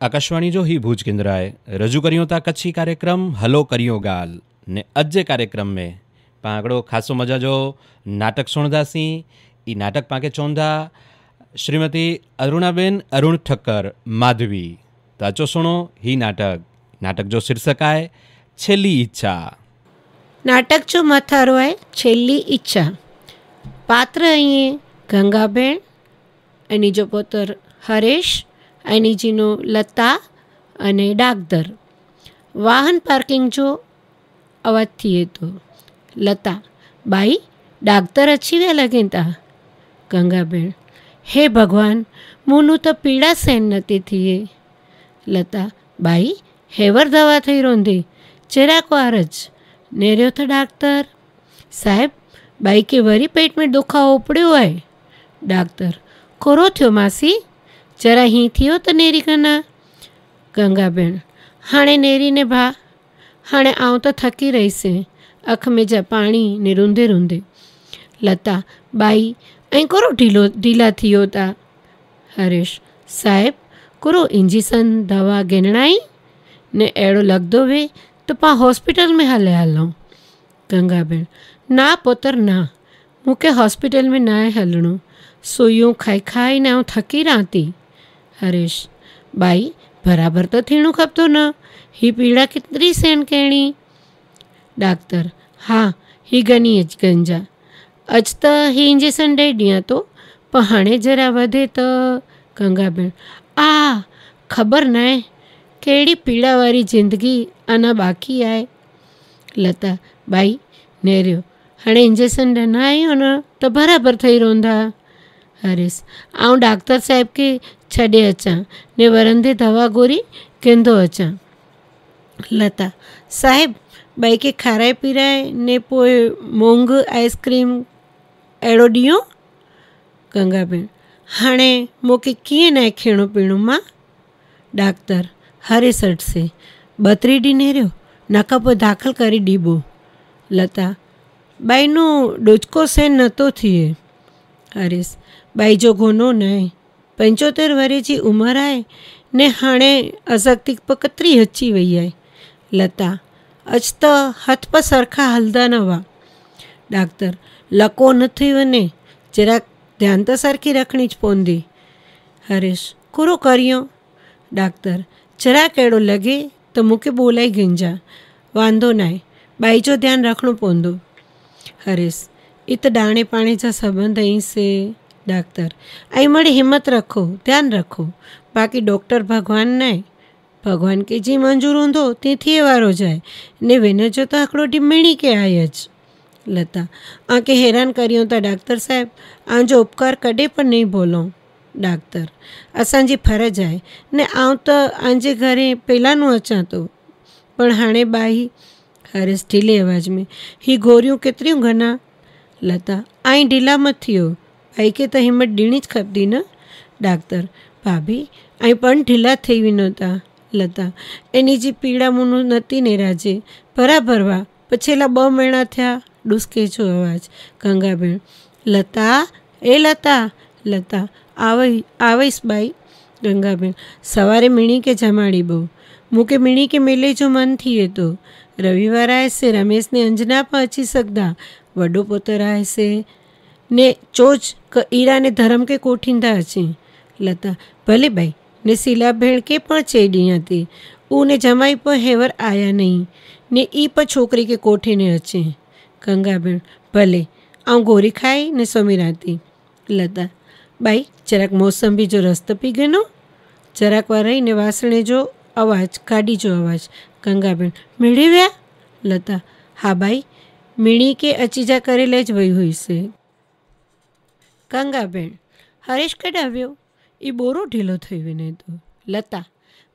આકાશવાણી જો હી ભુજ કેન્દ્ર आहे રજૂ કર્યો था कच्छी कार्यक्रम हलो करियो ॻाल्हि ने अॼु जे कार्यक्रम में पाण हिकिड़ो ख़ासो मज़ा जो नाटक सुणंदासीं ई नाटक पाण खे चवंदा श्रीमती अरुणाबेन अरुण ठक्कर माधवी त अचो सुणो ही नाटक नाटक जो शीर्षक आहे છેલ્લી ઈચ્છા નાટક જો મથારો आहे છેલ્લી ઈચ્છા પાત્ર અહીં ગંગાબેન એની જો પુત્ર હરેશ આઈનીજીનો લતા અને ડાકદર વાહન પાર્કિંગ જો અવાજથી તો લતા, બાઈ ડાકદર અચ્છી વે લગેતા ગંગાબેન. હે ભગવાન, મુનું તો પીડા સહેન નથી થઈએ લતા, બાઈ, હેવર દવા થઈ રોંધી. ચેરાકો આરજ નેર્યો તો ડાક્ટર સાહેબ બાઈકે વરી પેટમાં દુખાવો ઉપડ્યો હોય. ડાક્ટર ખોરો થયો માસી. જરા त नेरी कना। गंगाबेन हाणे नेरीने भा। हाणे आउं त थकी रहीसि। अख में जा पाणी ने रुंधे रुंधे लता, बाई, ऐं कोरो ढीलो, ढीला थियो था हरेश, साहिब, कोरो इंजेक्शन, दवा गिनणाई ने अहिड़ो लॻंदो वे त पाण हॉस्पिटल में हले हलूं। गंगाबेन ना पुत्र, ना। मूंखे हॉस्पिटल में न आहे हलणो। सुइयूं खाई खाई न आउं थकी रहां थी हरेश बाई बराबरि त थियणो खपंदो न ही पीड़ा केतिरी सहन करिणी डाक्टर हा ही गनी गंजा अॼु त ही इंजेक्शन ॾेई ॾियाँ थो पर हाणे जरा वधे त गंगाबेन आ ख़बर न आहे कहिड़ी पीड़ा वारी ज़िंदगी अञा बाक़ी आहे लता बाई नेरियो हाणे इंजेक्शन ॾिना आहियूं न त बराबरि ठही रहंदा हरीश आउं डॉक्टर साहिब खे छॾे अचां ने वरंदे दवा गोरी कंदो अचां लता साहिब बाई खे खाराए पीराए ने पोइ मोंग आइस्क्रीम अहिड़ो ॾियो गंगाबेन हाणे मूंखे कीअं न खीणो पीणो मां डॉक्टर हरे सट से ॿ टे ॾींहं नेरियो न खां पोइ दाख़िल करे ॾिबो लता बाईनो ॾुचको सहन नथो थिए हरीश बाई जो गुनो न आहे पंचोतेर वरे जी उमिरि आहे ने हाणे अज़क्ति केतिरी अची वई आहे लता अॼु त हथ प सरखा हलंदा न हुआ डॉक्टर लको न थी वञे जरा ध्यानु त सरखी रखणी ज पवंदी हरीश कुरो करियो डॉक्टर जरा कहिड़ो लॻे त मूंखे ॿोलाई गिंजा वांदो न आहे बाई जो ध्यानु रखिणो पवंदो हरीश इ त दाणे पाणे जा संबंध से डॉक्टर ऐं मड़ी हिमत रखो ध्यानु रखो बाक़ी डॉक्टर भॻवान न भॻवान खे जीअं मंज़ूरु तीअं थिए वारो जाए ने वेन जो त हिकिड़ो ॾींहुं मिणी के अॼु लता आके हैरान करियूं था डॉक्टर साहिब आंजो उपकार कॾहिं पण नहीं बोलो डॉक्टर असांजी फर्ज़ आहे ने आउं त आंजे घरे पहिलांनो अचां थो पण हाणे बाई हरेश ढीले आवाज़ में ही गोरियूं केतिरियूं घना ભાઈ કે હિંમત ડીણી જ ખપતી ન? ડાક્ટર ભાભી, અહીં પણ ઢીલા થઈ નહોતા લતા. એની જે પીડા મુનું નહોતી ને રાજે. ભરા ભરવા. પછેલા બ મહિના થયા. ડુસકેચો અવાજ. ગંગાબેન લતા, એ લતા લતા આવી આવીશ બાઈ. ગંગાબેન સવારે મીણી કે જમાડી બહુ? મૂકે મીણી કે મેલે જો મન થઈએ તો? રવિવાર આવશે રમેશને અંજના પહોંચી શકતા વડો પોતર આવશે ને ચોજ ઈરાને ધરમ કે કોઠિંદા હશે. લતા, ભલે ભાઈ, ને શીલા ભેણ કે પણ ચેડી હતી. ઉને જમાઈ પર હેવર આયા નહીં. ને ઈ પર છોકરી કે કોઠીને હશે. ગંગાબેન ભલે આવું ગોરી ખાઈ ને સમીરાતી લતા, બાઈ, જરાક મોસંબી જો રસ્તો પી ગયો જરાક વાર રહીને વાસણે જો અવાજ કાઢી જો અવાજ. ગંગાબેન મેળવ્યા લતા, હા બાઈ મીણી કે અચીજા કરેલે જ વહી હોઈશે ગંગાબેન હરેશ કઢાવ્યો એ બોરો ઢીલો થઈ વિને તો. લતા,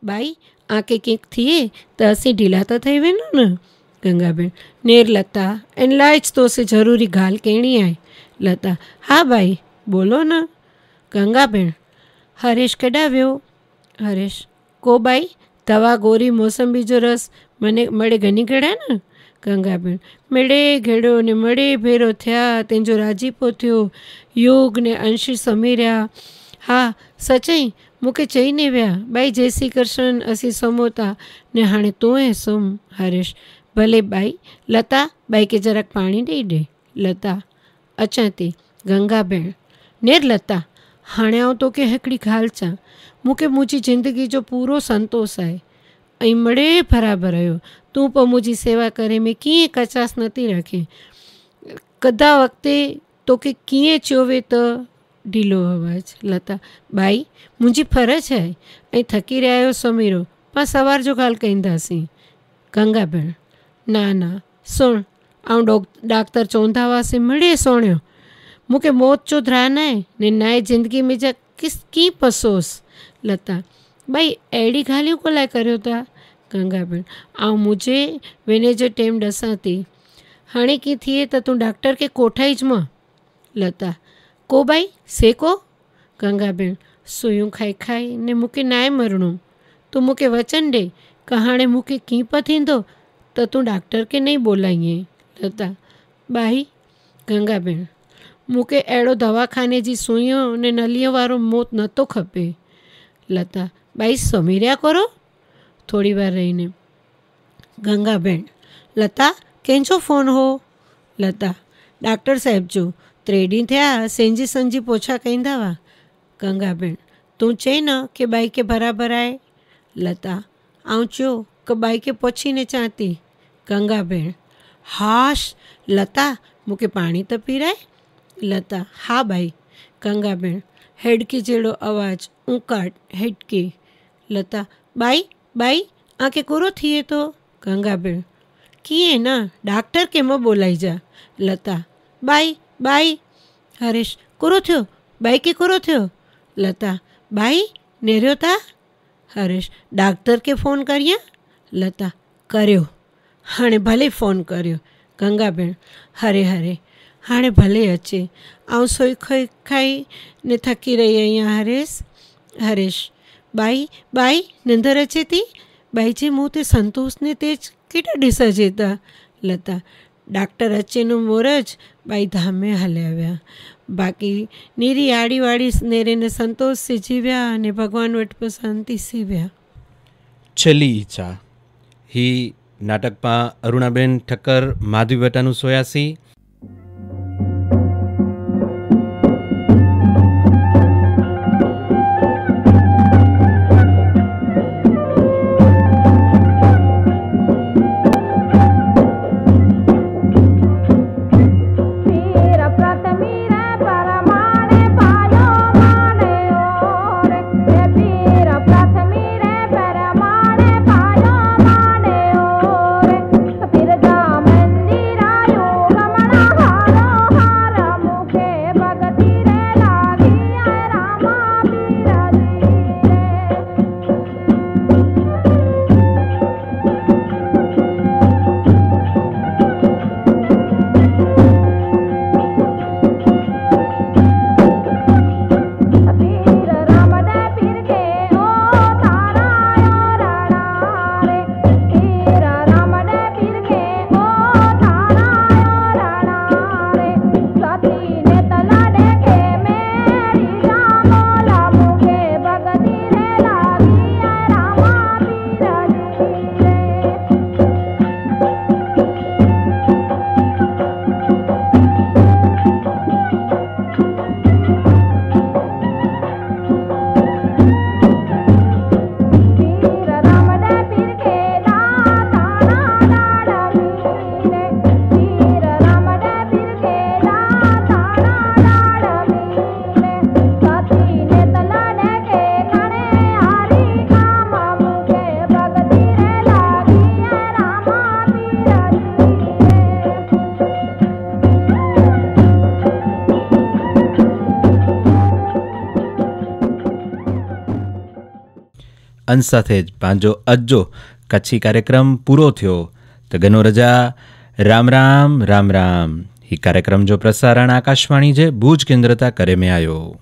બાઈ આંકે કંઈક થઈએ તો અસી ઢીલા તો થઈ વેનું ને? ગંગાબેન નેર લતા, એન લાય જ તો હશે જરૂરી ગાલ કેણી આય. લતા, હા બાઈ, બોલો ને. ગંગાબેન હરેશ કઢાવ્યો હરેશ, કો બાઈ, દવા, ગોરી મોસંબીજો રસ મને, મળે ઘણી ઘડ્યા ને? गंगा पिण मिड़े घिड़ियो ने मड़े भेरो थिया तंहिंजो राजीपो थियो। योग ने अंश समीरिया हाँ सचई मूंखे चई न विया। ॿई जय श्री कृष्ण, असीं सुम्हूं था ने हाणे तूं ऐं सुम्ह हरीश। भले ॿाई लता ॿाई के जरा पानी ॾेई ॾे लता अचां थी गंगा भेण नेर लता हाणे आउं तोखे हिकिड़ी ॻाल्हि चवां मूंखे मुंहिंजी ज़िंदगी जो पूरो संतोष है ऐं मड़े बराबरि हुयो तूं पोइ मुंहिंजी सेवा करे में कीअं कचास नथी रखे कदा वक़्ते तोखे कीअं चयो वे त ढीलो आवाज़ लता भाई मुंहिंजी फ़र्ज़ु आहे ऐं थकी रहिया आहियो समीरो पाण सवार जो ॻाल्हि कंदासीं गंगा भेण ना ना सुण ऐं डॉ डॉक्टर चवंदा हुआसीं मिड़े सुहिणियो मूंखे मौत जो ध्यानु आहे ने नए ज़िंदगी में जा किस कीअं पसोस लता भई अहिड़ी ॻाल्हियूं को लाइ करियो था। गंगा भेण ऐं मुंहिंजे वेने जो टाइम ॾसां थी, हाणे कीअं थिए त तूं डॉक्टर खे कोठाइज माँ। लता, को भाई सेको गंगा भेण सुयूं खाई खाई ने मूंखे नाहे मरणो। तूं मूंखे वचन ॾे की हाणे मूंखे कीअं पियो थींदो त तूं डॉक्टर खे नहीं बोलाईं लता भाई गंगा भेण मूंखे अहिड़ो दवाखाने जी सुइयूं ने लता भाई सुम्ही करो। थोरी वार रहीने। गंगा भेण लता कंहिंजो फ़ोन हो। लता, डॉक्टर साहिब जो ॾींहं थिया, संजी संजी पोछा कंदा हुआ गंगा भेण तूं चई न की बाई खे बराबरि आहे लता ऐं चयो की बाई खे पुछीने चां थी गंगा भेण लता त हा गंगा बाई बाई, आंखे कूरो थिए थो गंगा भेण कीअं न, डॉक्टर खे माँ ॿोलाइजा लता, बाई बाई। हरेश, कूरो थियो, बाई खे कूरो थियो? लता, बाई, नेरियो था हरेश, डॉक्टर खे फ़ोन करियाँ? लता, करियो। हाणे भले फ़ोन करियो गंगा भेण हरे हरे हाणे भले अचे ऐं सोई खाई खाई ने थकी रही आहियां हरेश हरेश बाई बाई निंदर अचे थी बाई जे मूं ते संतोष ने तेज केॾा ॾिसजे था लता डॉक्टर अचे नो मोरज भाई धाम में हलिया विया बाक़ी नीरी आड़ी वाड़ी नेरे ने संतोष सिजी विया अने भॻवान वटि बि शांति सी विया છેલ્લી ઈચ્છા હી નાટકમાં અરુણાબેન ઠક્કર માધવી ભટ્ટાનું સોયાસી અંત સાથે જ પાંજો અજ્જો. કચ્છી કાર્યક્રમ પૂરો થયો. તગનો રજા. રામ રામ રામ રામ. એ કાર્યક્રમ જો પ્રસારણ આકાશવાણી જે ભુજ કેન્દ્રતા કરે મેં આવ્યો